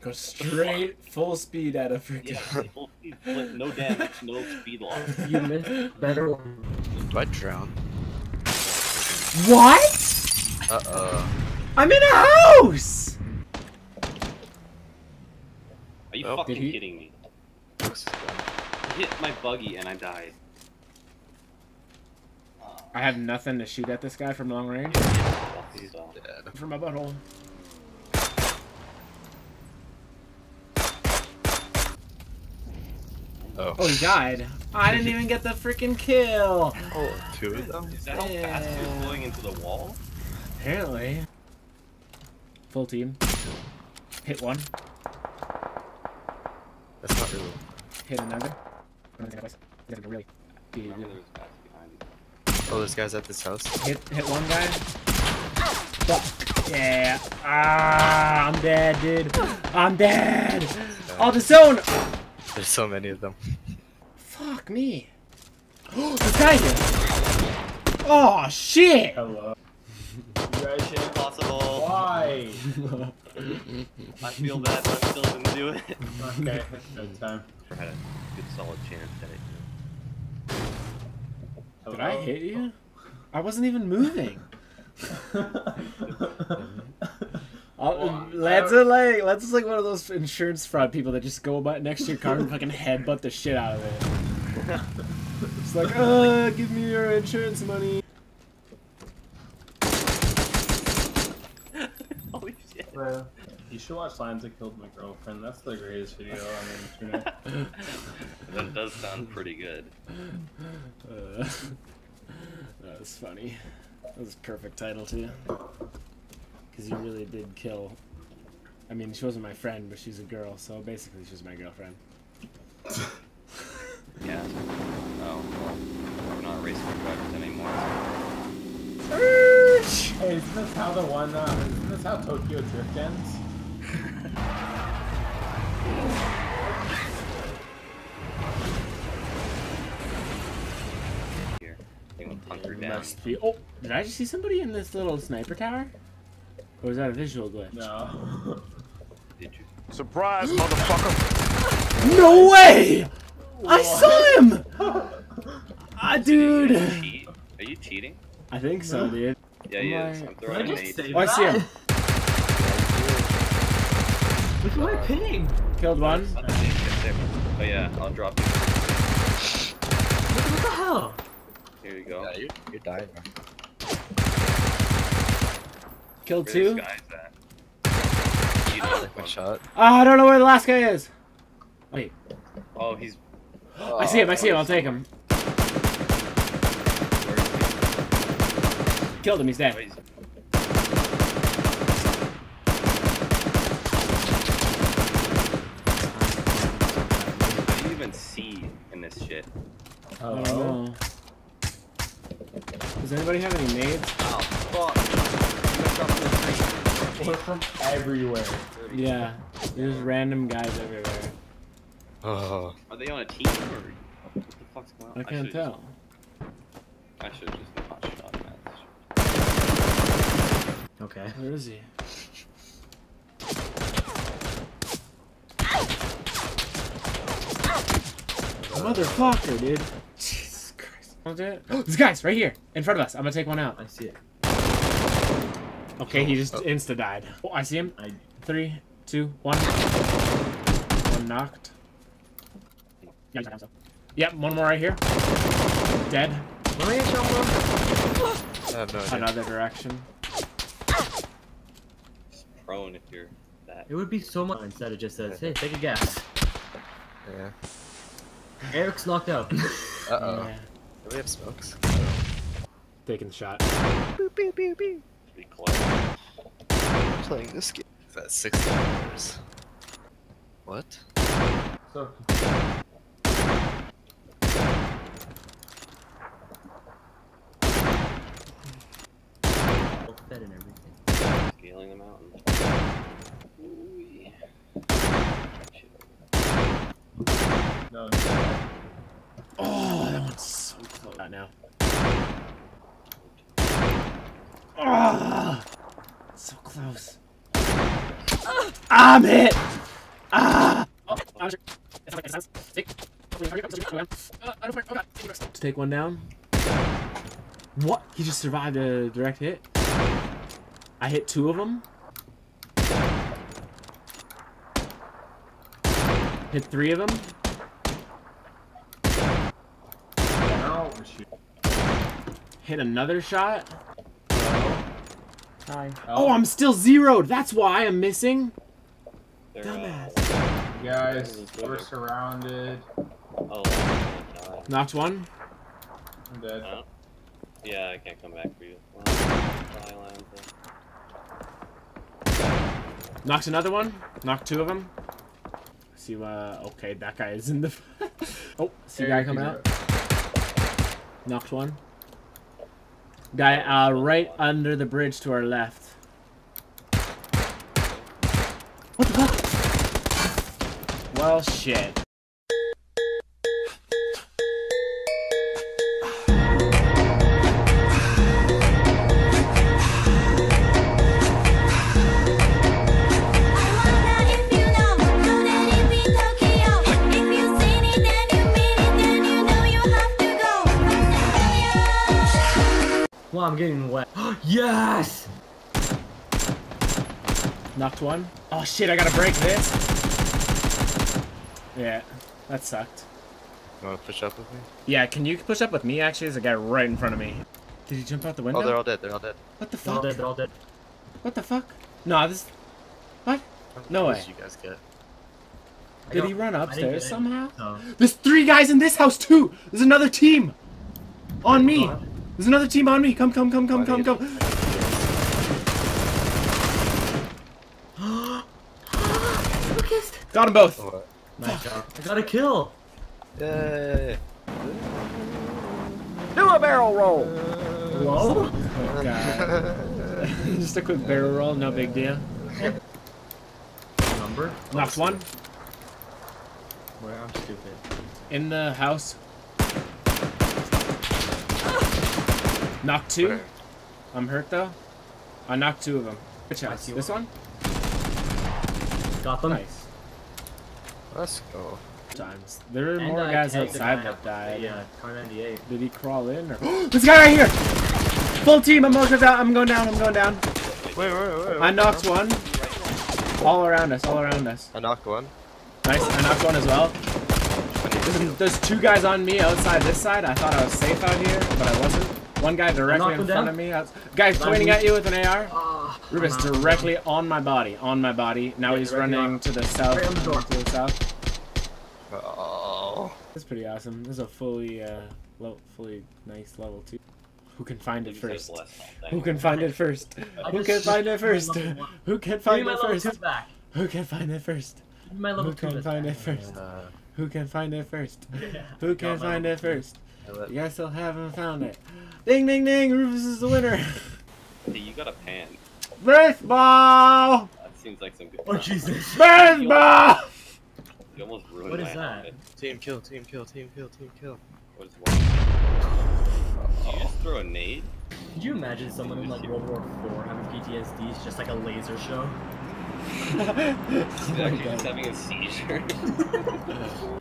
Go straight full speed at a freaking. Yeah, full speed flip, no damage, no speed loss. You missed better. Do I drown? What? Uh oh. I'm in a house. Are you Oh, fucking he- kidding me? I hit my buggy and I died. I have nothing to shoot at this guy from long range. That's, Dead. From my butthole. Oh. Oh, he died. I didn't even get the freaking kill. Oh, two of them? Is that how fast he was going into the wall? Apparently. Full team. Hit one. That's not really. Hit another. Another place. He's like a really. Really- there was guys behind you. Oh, there's guys at this house. Hit hit one guy. Fuck. Yeah. Ah, I'm dead, dude. I'm dead. Oh, the zone. There's so many of them. Fuck me. this guy here. Oh shit. Hello. Congratulations. Impossible. Why? I feel bad, but I still didn't do it. Okay, good time. I had a good solid chance at it. Hello? Did I hit you? I wasn't even moving. Oh, Let's like let's like one of those insurance fraud people that just go by next to your car and fucking headbutt the shit out of it. It's like, uh, give me your insurance money. Holy shit. Well, you should watch Lions That Killed My Girlfriend. That's the greatest video on the internet. That does sound pretty good. Uh, that was funny. That was a perfect title too. Because you really did kill. I mean, she wasn't my friend, but she's a girl, so basically she's my girlfriend. Yeah. Oh, well, we're not racing drivers anymore. hey, isn't this how the one, uh, isn't this how Tokyo Drift ends? Here. They went hunker down. Must be. Oh, did I just see somebody in this little sniper tower? Or was that a visual glitch? No. Did you? Surprise, motherfucker! No way! I saw him! Ah, dude. Cheat? Are you cheating? I think so, dude. Yeah, he is. I- I'm throwing a nade. Oh, I see him. Look at my ping! Killed one. Not the nade, get there. Oh yeah, I'll drop you. What, what the hell? Here you go. Yeah, you're, you're dying. man. Killed Where two. this guy's at. You know, my shot. Ah, I don't know where the last guy is. Wait, Oh, he's. I see him. I see him. I'll take him. Where is he? Killed him. He's Oh, dead. he's What do you even see in this shit? I don't know. Does anybody have any nades? Oh, fuck. We're from everywhere. Yeah, there's random guys everywhere. Oh. Are they on a team or what the fuck's going on? I can't should've tell. Just, I should just not shot that. Okay. Where is he? Motherfucker, dude. Jesus Christ. I'll do it. This guy's right here, in front of us. I'm gonna take one out. I see it. Okay, he just oh. insta died. Oh, I see him. I Three, two, one. One knocked. Yeah, he's down, so. Yep, one more right here. Dead. Where are you shot from? I have no idea. Another direction. Just prone if you're that. It would be so much instead it just says, hey, take a guess. Yeah. Eric's knocked out. Uh oh. Yeah. Do we have smokes? Taking the shot. Pretty close. I'm playing this game. Is that sixty dollars? What? so fed and everything. Scaling the mountain. Ooh, yeah. Shit. no. Oh, that one's so close. Not now. Ah, so close. I'm hit. Ah! To take one down. What? He just survived a direct hit. I hit two of them. Hit three of them. Now. Hit another shot. Hi. Oh. Oh, I'm still zeroed. That's why I'm missing. They're, Dumbass. Uh, Guys, we're surrounded. oh, God. Knocked one. I'm dead. Uh, yeah, I can't come back for you. Well, fly lines, Knocked another one. Knocked two of them. See, uh, okay, that guy is in the. oh, see guy Eric, coming is out. Knocked one. Guy, uh, right under the bridge to our left. What the fuck? Well, shit. I'm getting wet. yes! Knocked one. Oh shit, I gotta break this. Yeah, that sucked. You wanna push up with me? Yeah, can you push up with me? Actually, there's a guy right in front of me. Did he jump out the window? Oh, they're all dead. They're all dead. What the They're all fuck? dead, they're all dead. What the fuck? No, this. What? No What way. did you guys get? I Did he run upstairs somehow? No. There's three guys in this house too. There's another team. On me. God. There's another team on me. Come, come, come, come, come, come. Lucas! Got them both. What? Nice job. I got a kill! Yay! Do a barrel roll. Hello? Oh, God. Just a quick barrel roll, no big deal. Number? Knocked one Where I'm stupid. in the house. Knocked two. Where? I'm hurt though. I knocked two of them. Which I house? see This one? Got them? Nice. Let's go. Times. There are And more I guys outside that died. Yeah, car 98. Did he crawl in or? this guy right here! Full team. I'm going down. I'm going down. I'm going down. Wait, wait, wait. wait I knocked one. All around us. All around us. I knocked one. Nice. I knocked one as well. There's, there's two guys on me outside this side. I thought I was safe out here, but I wasn't. One guy directly in front down. of me. Outs- Guy's Nice. pointing at you with an AR. Ah, Rubus I'm out. directly on my body. On my body. Now Yeah, he's directly running on- to the south. right on the door. To the south. Oh. That's pretty awesome. This is a fully, uh, low, fully nice level two. Who can find it first? Who can find it first? Who can find it first? Who can find it first? Who can find it first? My level Who can find it first? Who can find it first? Yeah. Who can find it first? I let- You guys still haven't found it. Ding ding ding! Rufus is the winner. Hey, you got a pan. Baseball! That seems like some good. Oh, stuff. Jesus. Baseball! You almost ruined What is my that? helmet. Team kill, team kill, team kill, team kill. What is one? Did you just throw a nade? Could you imagine someone in like World War IV having PTSD? It's just like a laser show. He's actually oh having a seizure.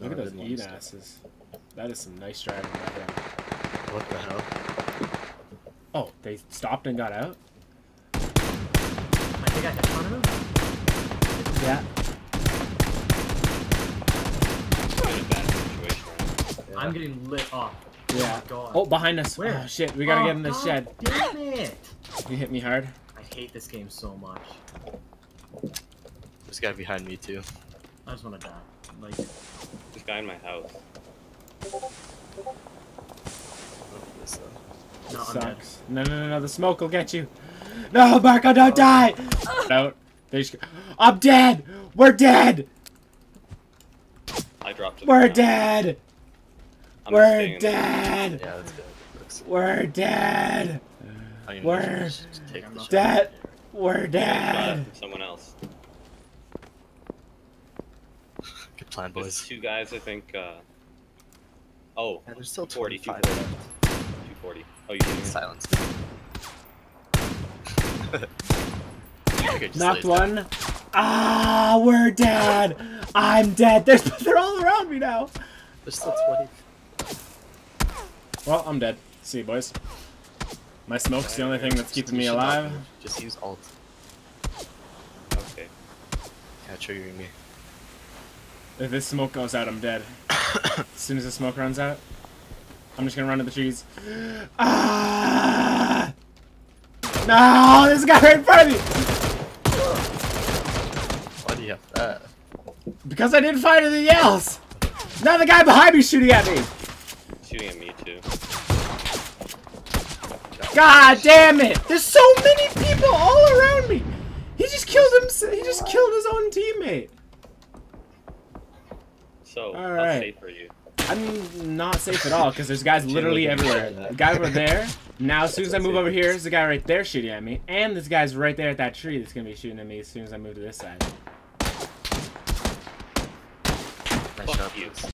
Look at I those didn't eat understand. asses. That is some nice driving right there. What the hell? Oh, they stopped and got out? I think I hit one of them. Yeah. in a bad situation right now. I'm getting lit up. Yeah. Oh, God. Oh, behind us. Where? Oh, shit. We gotta Oh, get in the oh, God shed. Damn it! You hit me hard. I hate this game so much. This guy behind me too. I just want to die. Like, This guy in my house. Oh, this, no, Sucks. No, no, no, no. The smoke will get you. No, Marco, don't die! Out. They just... I'm dead! We're dead! I dropped it. We're dead! I'm We're staying in there. dead! Yeah, that's good. We're dead! I mean, We're just take the shot. Dead! We're Got dead! Someone else. Good plan, There's boys. two guys, I think. Uh... Oh, Yeah, there's still 40, 25 240. 240. Oh, you didn't. Silence. I think I just Knocked laid down. one. Ah, we're dead. I'm dead. There's, they're all around me now. There's still 20. Well, I'm dead. See you, boys. My smoke's the only thing that's keeping me You should not alive. Just use alt. Okay. Yeah, triggering me. If this smoke goes out, I'm dead. as soon as the smoke runs out, I'm just gonna run to the trees. Ah! No, this guy right in front of me. Why do you have that? Because I didn't find anything else. Now the guy behind me shooting at me. Shooting at me. God damn it! There's so many people all around me. He just killed him. He just killed his own teammate. So, All how right. safe are you? I'm not safe at all because there's guys literally everywhere. The guy over there. Now, as soon as I move over here, there's a guy right there shooting at me, and this guy's right there at that tree that's gonna be shooting at me as soon as I move to this side. Nice Fuck you.